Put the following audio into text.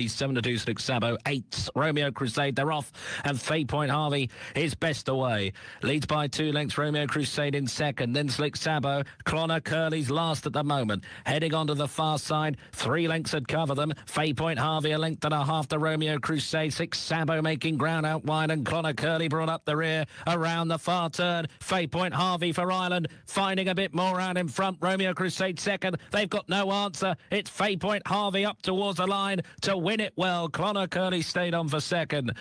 He's 7 to 2 Slick Sabo, 8 Romeo Crusade. They're off, and Faypoint Harvey is best away. Leads by two lengths, Romeo Crusade in second, then Slick Sabo. Clonner Curly's last at the moment. Heading onto the far side, three lengths had cover them. Faypoint Harvey a length and a half to Romeo Crusade. Slick Sabo making ground out wide, and Clonner Curly brought up the rear around the far turn. Faypoint Harvey for Ireland, finding a bit more out in front. Romeo Crusade second. They've got no answer. It's Faypoint Harvey up towards the line to win it well. Curly stayed on for second.